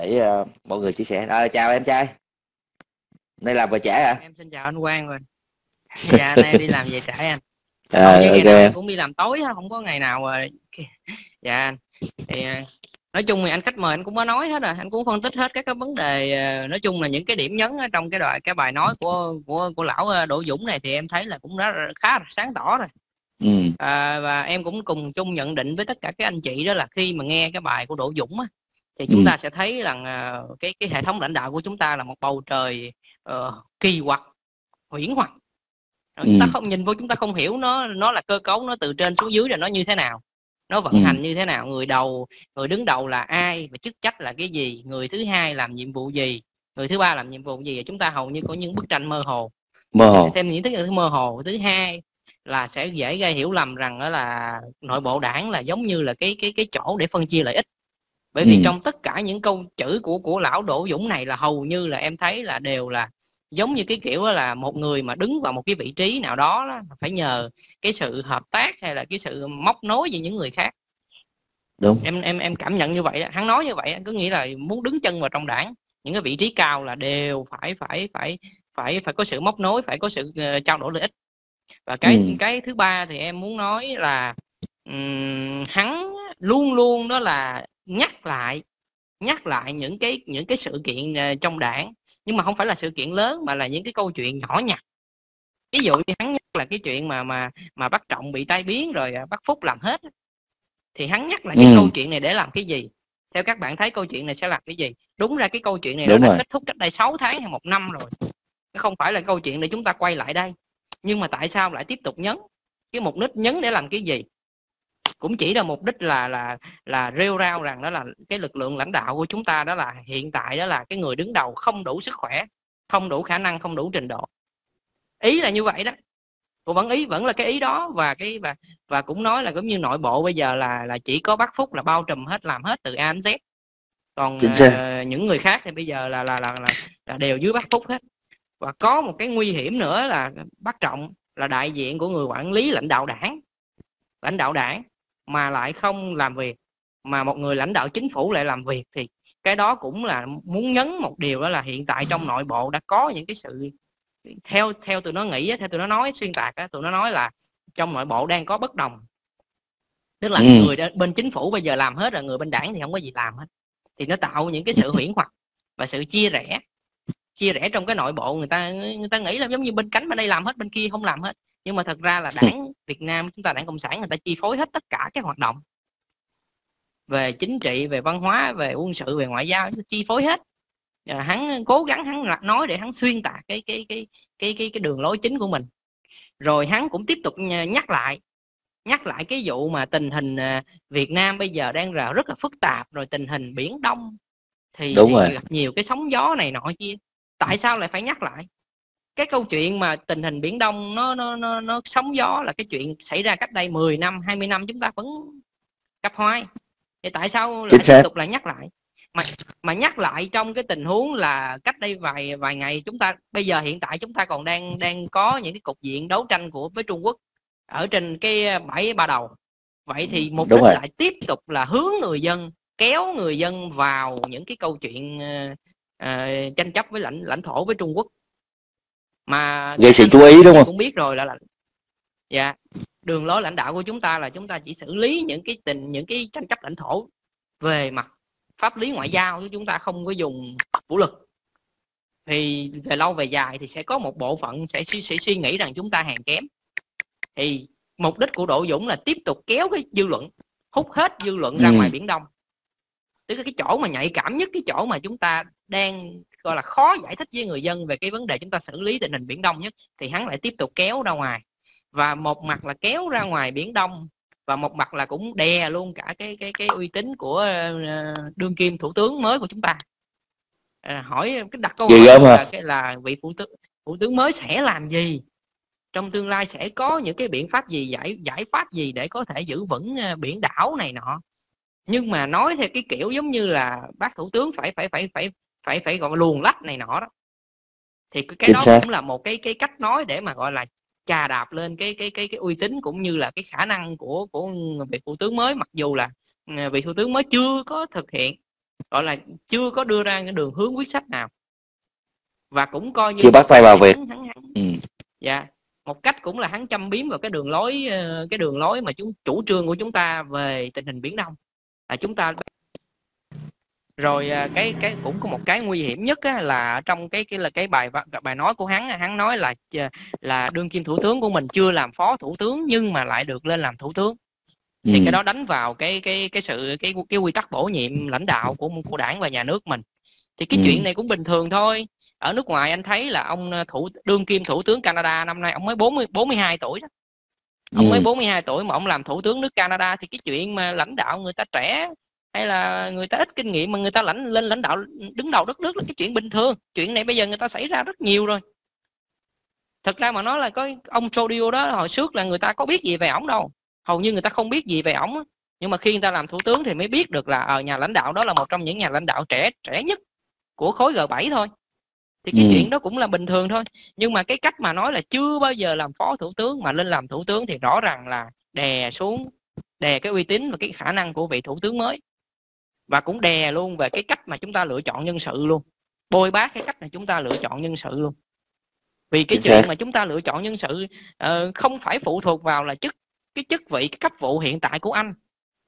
để uh, mọi người chia sẻ. À, chào em trai. Đây làm về trễ hả? Em xin chào anh Quang rồi. Dạ nay đi làm về trễ anh. À, Hầu như ok. ngày nào cũng đi làm tối không có ngày nào mà dạ. Thì à, nói chung thì anh khách mời anh cũng có nói hết rồi. Anh cũng phân tích hết các cái vấn đề nói chung là những cái điểm nhấn trong cái đoạn cái bài nói của của của lão Đỗ Dũng này thì em thấy là cũng đã khá là sáng tỏ rồi. Ừ. à, và em cũng cùng chung nhận định với tất cả các anh chị đó là khi mà nghe cái bài của Đỗ Dũng á, thì chúng ừ. ta sẽ thấy rằng uh, cái cái hệ thống lãnh đạo của chúng ta là một bầu trời uh, kỳ quặc huyễn hoặc ừ. chúng ta không nhìn vô chúng ta không hiểu nó nó là cơ cấu nó từ trên xuống dưới là nó như thế nào nó vận ừ. hành như thế nào người đầu người đứng đầu là ai và chức trách là cái gì người thứ hai làm nhiệm vụ gì người thứ ba làm nhiệm vụ gì chúng ta hầu như có những bức tranh mơ hồ mơ hồ xem những thứ mơ hồ thứ hai là sẽ dễ gây hiểu lầm rằng đó là nội bộ đảng là giống như là cái cái cái chỗ để phân chia lợi ích bởi vì ừ. trong tất cả những câu chữ của của lão Đỗ Dũng này là hầu như là em thấy là đều là giống như cái kiểu là một người mà đứng vào một cái vị trí nào đó, đó phải nhờ cái sự hợp tác hay là cái sự móc nối với những người khác đúng em em em cảm nhận như vậy hắn nói như vậy cứ nghĩ là muốn đứng chân vào trong đảng những cái vị trí cao là đều phải phải phải phải phải có sự móc nối phải có sự uh, trao đổi lợi ích và cái ừ. cái thứ ba thì em muốn nói là um, hắn luôn luôn đó là nhắc lại nhắc lại những cái những cái sự kiện uh, trong đảng. Nhưng mà không phải là sự kiện lớn mà là những cái câu chuyện nhỏ nhặt. Ví dụ như hắn nhắc là cái chuyện mà mà mà bắt trọng bị tai biến rồi à, bắt phúc làm hết thì hắn nhắc lại cái ừ. câu chuyện này để làm cái gì? Theo các bạn thấy câu chuyện này sẽ làm cái gì? Đúng ra cái câu chuyện này Đúng nó đã kết thúc cách đây 6 tháng hay một năm rồi. Nó không phải là câu chuyện để chúng ta quay lại đây. Nhưng mà tại sao lại tiếp tục nhấn? Cái mục đích nhấn để làm cái gì cũng chỉ là mục đích là là là rêu rao rằng đó là cái lực lượng lãnh đạo của chúng ta đó là hiện tại đó là cái người đứng đầu không đủ sức khỏe không đủ khả năng không đủ trình độ. Ý là như vậy đó. Cô vẫn ý vẫn là cái ý đó và cái và và cũng nói là giống như nội bộ bây giờ là là chỉ có bác phúc là bao trùm hết làm hết từ a đến z. Còn uh, những người khác thì bây giờ là là, là là là đều dưới bác phúc hết. Và có một cái nguy hiểm nữa là bác trọng là đại diện của người quản lý lãnh đạo đảng lãnh đạo đảng mà lại không làm việc mà một người lãnh đạo chính phủ lại làm việc thì cái đó cũng là muốn nhấn một điều đó là hiện tại trong nội bộ đã có những cái sự theo theo tụi nó nghĩ theo tụi nó nói xuyên tạc á, tụi nó nói là trong nội bộ đang có bất đồng. Tức là ừ. người bên chính phủ bây giờ làm hết rồi người bên đảng thì không có gì làm hết. Thì nó tạo những cái sự huyễn hoặc và sự chia rẽ. Chia rẽ trong cái nội bộ người ta người ta nghĩ là giống như bên cánh bên đây làm hết bên kia không làm hết nhưng mà thật ra là đảng Việt Nam chúng ta đảng cộng sản người ta chi phối hết tất cả các hoạt động. Về chính trị về văn hóa về quân sự về ngoại giao chi phối hết. À, hắn cố gắng hắn nói để hắn xuyên tạc cái cái cái cái cái cái đường lối chính của mình. Rồi hắn cũng tiếp tục nhắc lại nhắc lại cái vụ mà tình hình à, Việt Nam bây giờ đang rất là phức tạp rồi tình hình biển Đông thì, Đúng rồi. gặp nhiều cái sóng gió này nọ kia. Tại sao lại phải nhắc lại cái câu chuyện mà tình hình biển Đông nó nó nó nó sóng gió là cái chuyện xảy ra cách đây 10 năm 20 năm chúng ta vẫn gặp hoài. Thì tại sao lại tiếp tục lại nhắc lại? Mà mà nhắc lại trong cái tình huống là cách đây vài vài ngày chúng ta bây giờ hiện tại chúng ta còn đang đang có những cái cục diện đấu tranh của với Trung Quốc ở trên cái bãi ba đầu. Vậy thì một đích lại tiếp tục là hướng người dân kéo người dân vào những cái câu chuyện uh, tranh chấp với lãnh lãnh thổ với Trung Quốc mà gây sự chú ý đúng không? cũng biết rồi là, là dạ đường lối lãnh đạo của chúng ta là chúng ta chỉ xử lý những cái tình những cái tranh chấp lãnh thổ về mặt pháp lý ngoại giao chứ chúng ta không có dùng vũ lực. Thì về lâu về dài thì sẽ có một bộ phận sẽ, sẽ, suy nghĩ rằng chúng ta hàng kém. Thì mục đích của Đỗ Dũng là tiếp tục kéo cái dư luận hút hết dư luận ra ừ. ngoài biển Đông tức là cái chỗ mà nhạy cảm nhất cái chỗ mà chúng ta đang gọi là khó giải thích với người dân về cái vấn đề chúng ta xử lý tình hình biển Đông nhất thì hắn lại tiếp tục kéo ra ngoài. Và một mặt là kéo ra ngoài biển Đông và một mặt là cũng đè luôn cả cái cái cái uy tín của uh, đương kim thủ tướng mới của chúng ta. À, hỏi cái đặt câu hỏi là, cái là vị thủ tướng thủ tướng mới sẽ làm gì? Trong tương lai sẽ có những cái biện pháp gì giải giải pháp gì để có thể giữ vững uh, biển đảo này nọ nhưng mà nói theo cái kiểu giống như là bác thủ tướng phải phải phải phải phải phải gọi luồn lách này nọ đó. Thì cái Chính đó xác. cũng là một cái cái cách nói để mà gọi là chà đạp lên cái cái cái cái uy tín cũng như là cái khả năng của của vị thủ tướng mới mặc dù là vị thủ tướng mới chưa có thực hiện gọi là chưa có đưa ra cái đường hướng quyết sách nào. Và cũng coi như chưa bắt tay vào việc. hắn, hắn, hắn, ừ. dạ một cách cũng là hắn châm biếm vào cái đường lối ờ, cái đường lối mà chúng chủ trương của chúng ta về tình hình biển đông là chúng ta rồi à, cái cái cũng có một cái nguy hiểm nhất á, là trong cái cái là cái bài bài nói của hắn hắn nói là là đương kim thủ tướng của mình chưa làm phó thủ tướng nhưng mà lại được lên làm thủ tướng thì ừ. cái đó đánh vào cái cái cái sự cái cái quy tắc bổ nhiệm lãnh đạo của của đảng và nhà nước mình thì cái ừ. chuyện này cũng bình thường thôi ở nước ngoài anh thấy là ông à, thủ đương kim thủ tướng Canada năm nay ông mới 40 42 tuổi đó ông ừ. mới 42 tuổi mà ông làm thủ tướng nước Canada thì cái chuyện mà lãnh đạo người ta trẻ hay là người ta ít kinh nghiệm mà người ta lãnh lên lãnh đạo đứng đầu đất nước là cái chuyện bình thường. Chuyện này bây giờ người ta xảy ra rất nhiều rồi. Thật ra mà nói là có ông Trudeau đó hồi trước là người ta có biết gì về ổng đâu. Hầu như người ta không biết gì về ổng nhưng mà khi người ta làm thủ tướng thì mới biết được là ở ờ, nhà lãnh đạo đó là một trong những nhà lãnh đạo trẻ trẻ nhất của khối G7 thôi thì cái ừ. chuyện đó cũng là bình thường thôi. Nhưng mà cái cách mà nói là chưa bao giờ làm phó thủ tướng mà lên làm thủ tướng thì rõ ràng là đè xuống đè cái uy tín và cái khả năng của vị thủ tướng mới. Và cũng đè luôn về cái cách mà chúng ta lựa chọn nhân sự luôn. Bôi bác cái cách mà chúng ta lựa chọn nhân sự luôn. Vì cái chuyện mà chúng ta lựa chọn nhân sự uh, không phải phụ thuộc vào là chức cái chức vị cái cấp vụ hiện tại của anh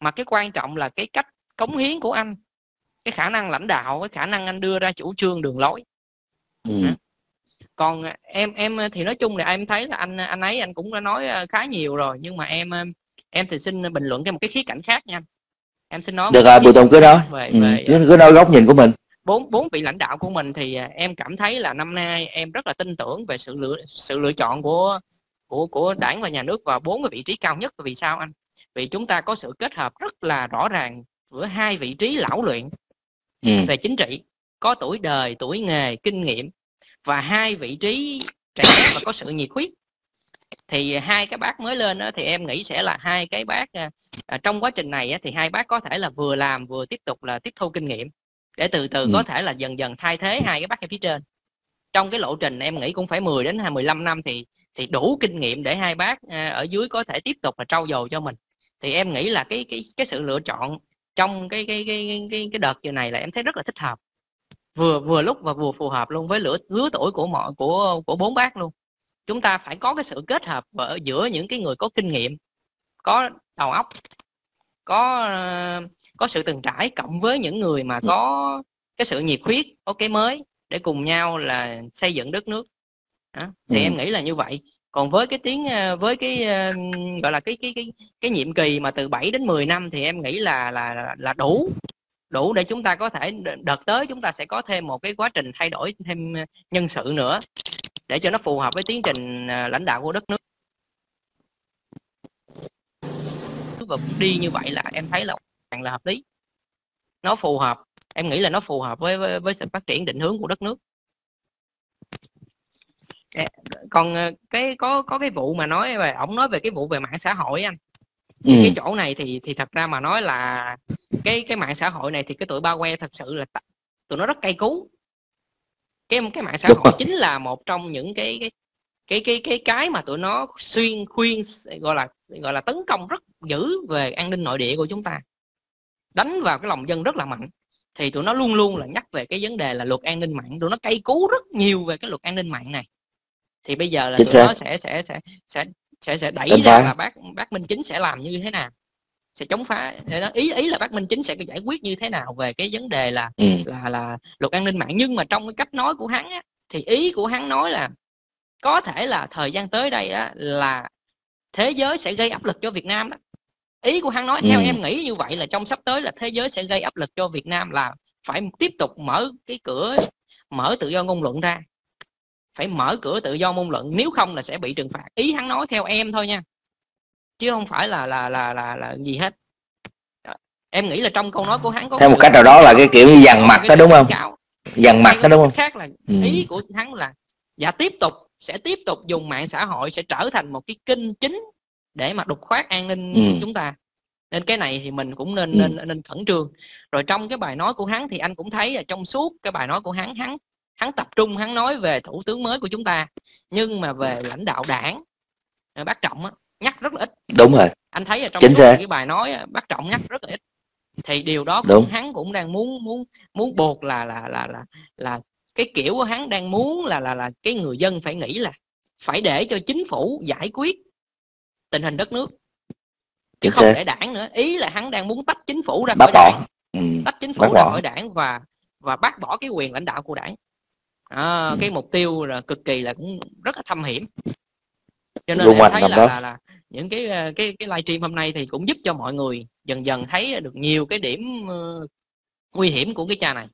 mà cái quan trọng là cái cách cống hiến của anh cái khả năng lãnh đạo cái khả năng anh đưa ra chủ trương đường lối ừ. còn em em thì nói chung là em thấy là anh anh ấy anh cũng đã nói khá nhiều rồi nhưng mà em em thì xin bình luận cái một cái khía cạnh khác nha em xin nói được rồi bùi tùng cứ nói về, ừ. về, cứ nói góc nhìn của mình bốn bốn vị lãnh đạo của mình thì à, em cảm thấy là năm nay em rất là tin tưởng về sự lựa sự lựa chọn của của của đảng và nhà nước vào bốn cái vị trí cao nhất vì sao anh vì chúng ta có sự kết hợp rất là rõ ràng giữa hai vị trí lão luyện ừ. về chính trị có tuổi đời tuổi nghề kinh nghiệm và hai vị trí trẻ và có sự nhiệt huyết. Thì hai cái bác mới lên đó, thì em nghĩ sẽ là hai cái bác à, à, trong quá trình này á, thì hai bác có thể là vừa làm vừa tiếp tục là tiếp thu kinh nghiệm để từ từ ừ. có thể là dần dần thay thế hai cái bác ở phía trên. Trong cái lộ trình em nghĩ cũng phải 10 đến 15 năm thì thì đủ kinh nghiệm để hai bác à, ở dưới có thể tiếp tục là trau dồi cho mình. Thì em nghĩ là cái cái cái sự lựa chọn trong cái cái cái cái cái đợt như này là em thấy rất là thích hợp vừa vừa lúc và vừa phù hợp luôn với lứa lứa tuổi của mọi của của bốn bác luôn chúng ta phải có cái sự kết hợp ở giữa những cái người có kinh nghiệm có đầu óc có có sự từng trải cộng với những người mà có cái sự nhiệt huyết có cái mới để cùng nhau là xây dựng đất nước đó. thì ừ. em nghĩ là như vậy còn với cái tiếng với cái gọi là cái cái cái cái nhiệm kỳ mà từ 7 đến 10 năm thì em nghĩ là là là đủ đủ để chúng ta có thể đợt tới chúng ta sẽ có thêm một cái quá trình thay đổi thêm nhân sự nữa để cho nó phù hợp với tiến trình à, lãnh đạo của đất nước. Và đi như vậy là em thấy là là hợp lý. Nó phù hợp em nghĩ là nó phù hợp với với, với sự phát triển định hướng của đất nước. Còn à, cái có có cái vụ mà nói về ổng nói về cái vụ về mạng xã hội anh ừ. cái chỗ này thì thì thật ra mà nói là cái cái mạng xã hội này thì cái tụi ba que thật sự là tụi nó rất cay cú. Cái cái mạng xã hội chính là một trong những cái cái cái cái cái cái mà tụi nó xuyên khuyên gọi là gọi là tấn công rất dữ về an ninh nội địa của chúng ta. Đánh vào cái lòng dân rất là mạnh. Thì tụi nó luôn luôn là nhắc về cái vấn đề là luật an ninh mạng. Tụi nó cây cú rất nhiều về cái luật an ninh mạng này. Thì bây giờ là tụi nó sẽ sẽ sẽ sẽ sẽ sẽ đẩy ra là bác bác Minh Chính sẽ làm như thế nào? Sẽ chống phá ý ý là bác Minh Chính sẽ giải quyết như thế nào về cái vấn đề là ừ. là là luật an ninh mạng. Nhưng mà trong cái cách nói của hắn á, thì ý của hắn nói là có thể là thời gian tới đây á, là thế giới sẽ gây áp lực cho Việt Nam đó ý của hắn nói theo ừ. em nghĩ như vậy là trong sắp tới là thế giới sẽ gây áp lực cho Việt Nam là phải tiếp tục mở cái cửa mở tự do ngôn luận ra phải mở cửa tự do ngôn luận nếu không là sẽ bị trừng phạt. Ý hắn nói theo em thôi nha. Chứ không phải là là là là, là gì hết. Em nghĩ là trong câu nói của hắn có theo một cách nào đó là cái kiểu như dằn mặt đó đúng không? Dằn mặt đó đúng không? khác là ừ. ý của hắn là và tiếp tục sẽ tiếp tục dùng mạng xã hội sẽ trở thành một cái kênh chính để mà đục khoát an ninh ừ. của chúng ta. Nên cái này thì mình cũng nên ừ. nên nên khẩn trương. Rồi trong cái bài nói của hắn thì anh cũng thấy là trong suốt cái bài nói của hắn hắn hắn tập trung hắn nói về thủ tướng mới của chúng ta nhưng mà về lãnh đạo đảng bác trọng á, nhắc rất là ít. Đúng rồi. Anh thấy ở trong Chính cái bài nói bác trọng nhắc rất là ít. Thì điều đó cũng Đúng. hắn cũng đang muốn muốn muốn buộc là là là là là cái kiểu của hắn đang muốn là là là cái người dân phải nghĩ là phải để cho chính phủ giải quyết tình hình đất nước. Chứ không để đảng nữa. Ý là hắn đang muốn tách chính phủ ra bác khỏi bỏ. Đảng ừ. tách chính bác phủ ra bỏ. khỏi đảng và và bác bỏ cái quyền lãnh đạo của đảng à, cái mục tiêu là cực kỳ là cũng rất là thâm hiểm. Cho nên em thấy là, đó. là là những cái ờ, cái cái livestream hôm nay thì cũng giúp cho mọi người dần dần thấy được nhiều cái điểm ờ, nguy hiểm của cái cha này.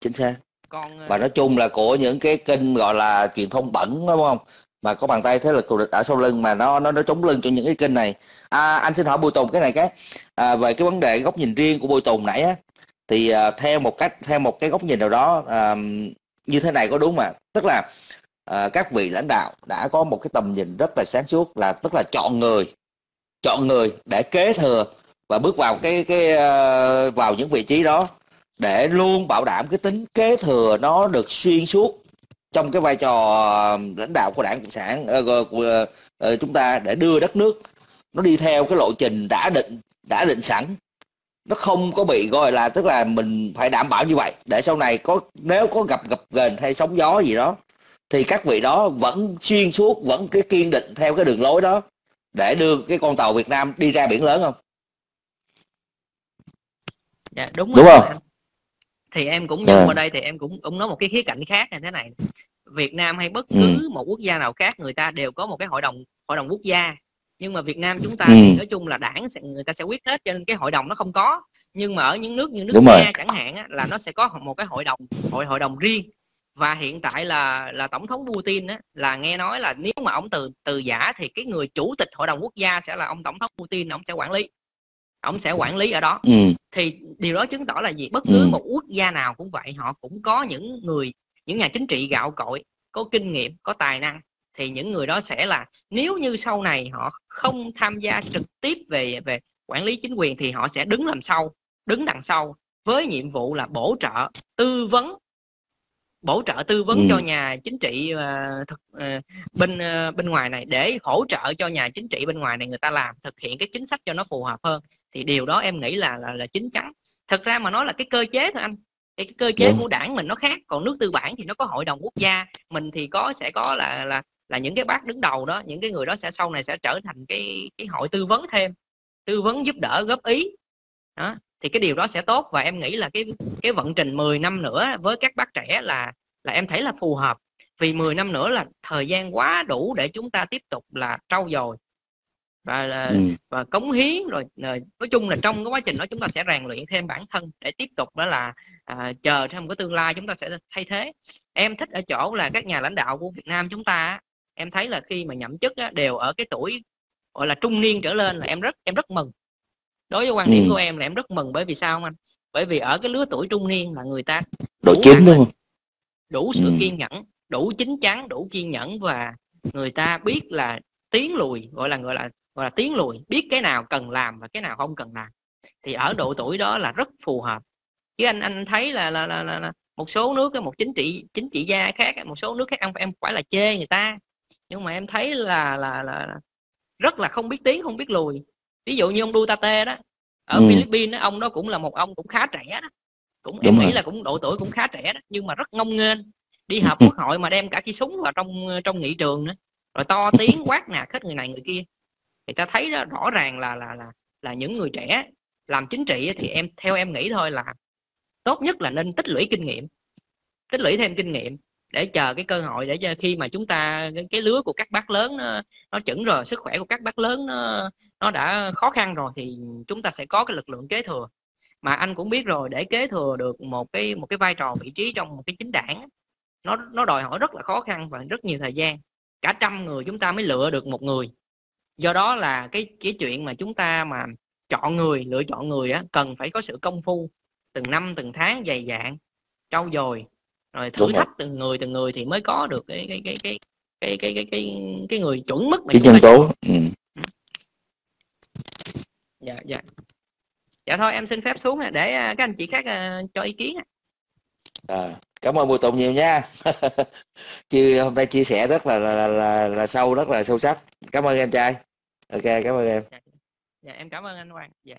Chính xác. Còn ờ, và nói chung là của những cái kênh gọi là truyền thông bẩn đúng không? Mà có bàn tay thế lực thù địch ở sau lưng mà nó nó nó chống lưng cho những cái kênh này. À, anh xin hỏi bùi tùng cái này cái à, về cái vấn đề góc nhìn riêng của bùi tùng nãy á thì à, theo một cách theo một cái góc nhìn nào đó à, như thế này có đúng mà? Tức là à, các vị lãnh đạo đã có một cái tầm nhìn rất là sáng suốt là tức là chọn người chọn người để kế thừa và bước vào cái cái ờ, vào những vị trí đó để luôn bảo đảm cái tính kế thừa nó được xuyên suốt trong cái vai trò ờ, lãnh đạo của đảng cộng sản của, chúng ta để đưa đất nước nó đi theo cái lộ trình đã định đã định sẵn nó không có bị gọi là tức là mình phải đảm bảo như vậy. Để sau này có nếu có gặp gặp gền hay sóng gió gì đó thì các vị đó vẫn xuyên suốt vẫn cái kiên định theo cái đường lối đó để đưa cái con tàu Việt Nam đi ra biển lớn không? Dạ, đúng, đúng rồi không? thì em cũng nhân vào đây thì em cũng cũng nói một cái khía cạnh khác như thế này. Việt Nam hay bất Ừ. cứ một quốc gia nào khác người ta đều có một cái hội đồng hội đồng quốc gia nhưng mà Việt Nam chúng ta Ừ. thì nói chung là đảng sẽ người ta sẽ quyết hết cho nên cái hội đồng nó không có. Nhưng mà ở những nước như nước Đúng rồi. Nga chẳng hạn á, là nó sẽ có một cái hội đồng hội hội đồng riêng. Và hiện tại là là tổng thống Putin á, là nghe nói là nếu mà ông từ từ giả thì cái người chủ tịch hội đồng quốc gia sẽ là ông tổng thống Putin ông sẽ quản lý. Ông sẽ quản lý ở đó. Ừ. Thì điều đó chứng tỏ là gì? Bất cứ Ừ. một quốc gia nào cũng vậy họ cũng có những người những nhà chính trị gạo cội có kinh nghiệm có tài năng. Thì những người đó sẽ là nếu như sau này họ không tham gia trực tiếp về về quản lý chính quyền thì họ sẽ đứng làm sau đứng đằng sau với nhiệm vụ là bổ trợ tư vấn bổ trợ tư vấn Ừ. cho nhà chính trị ờ, thực ờ, bên ờ, bên ngoài này. Để hỗ trợ cho nhà chính trị bên ngoài này người ta làm thực hiện cái chính sách cho nó phù hợp hơn. Thì điều đó em nghĩ là là là chính chắn. Thật ra mà nói là cái cơ chế thôi anh. Cái, cái cơ chế Đúng. của đảng mình nó khác. Còn nước tư bản thì nó có hội đồng quốc gia. Mình thì có sẽ có là là là những cái bác đứng đầu đó những cái người đó sẽ sau này sẽ trở thành cái cái hội tư vấn thêm tư vấn giúp đỡ góp ý. Đó thì cái điều đó sẽ tốt. Và em nghĩ là cái cái vận trình 10 năm nữa với các bác trẻ là là em thấy là phù hợp. Vì 10 năm nữa là thời gian quá đủ để chúng ta tiếp tục là trau dồi và là ừ. và cống hiến rồi ờ, nói chung là trong cái quá trình đó chúng ta sẽ rèn luyện thêm bản thân để tiếp tục đó là à, chờ trong cái tương lai chúng ta sẽ thay thế. Em thích ở chỗ là các nhà lãnh đạo của Việt Nam chúng ta em thấy là khi mà nhậm chức á, đều ở cái tuổi gọi là trung niên trở lên là em rất em rất mừng. Đối với quan điểm Ừ. của em là em rất mừng bởi vì sao không anh? Bởi vì ở cái lứa tuổi trung niên là người ta đủ chín đúng không? đủ sự Ừ. kiên nhẫn đủ chín chắn đủ kiên nhẫn và người ta biết là tiến lùi gọi là gọi là gọi là tiến lùi biết cái nào cần làm và cái nào không cần làm. Thì ở độ tuổi đó là rất phù hợp. Chứ anh anh thấy là là, là, là, là một số nước á, một chính trị chính trị gia khác một số nước khác em em phải là chê người ta nhưng mà em thấy là là là rất là không biết tiến không biết lùi. Ví dụ như ông Duterte đó ở Ừ. Philippines đó, ông đó cũng là một ông cũng khá trẻ đó. Cũng em Đúng nghĩ rồi. là cũng độ tuổi cũng khá trẻ đó nhưng mà rất ngông nghênh. Đi họp quốc hội mà đem cả cái súng vào trong trong nghị trường nữa rồi to tiếng quát nạt hết người này người kia. Thì ta thấy đó, rõ ràng là là là là những người trẻ làm chính trị thì em theo em nghĩ thôi là tốt nhất là nên tích lũy kinh nghiệm tích lũy thêm kinh nghiệm để chờ cái cơ hội để cho khi mà chúng ta cái, cái lứa của các bác lớn nó, nó chững rồi sức khỏe của các bác lớn nó, nó đã khó khăn rồi thì chúng ta sẽ có cái lực lượng kế thừa. Mà anh cũng biết rồi để kế thừa được một cái một cái vai trò vị trí trong một cái chính đảng nó nó đòi hỏi rất là khó khăn và rất nhiều thời gian. Cả trăm người chúng ta mới lựa được một người. Do đó là cái cái chuyện mà chúng ta mà chọn người lựa chọn người á cần phải có sự công phu từng năm từng tháng dày dạn trau dồi rồi thử Đúng rồi. thách từng người từng người thì mới có được cái cái cái cái cái cái cái cái, cái người chuẩn mức mà cái nhân tố ừ. dạ dạ. Dạ thôi em xin phép xuống để à, các anh chị khác à, cho ý kiến à, cảm ơn bùi tùng nhiều nha. Chứ hôm nay chia sẻ rất là là, là là là sâu rất là sâu sắc. Cảm ơn em trai. Ok cảm ơn em. Dạ em cảm ơn anh Hoàng. Dạ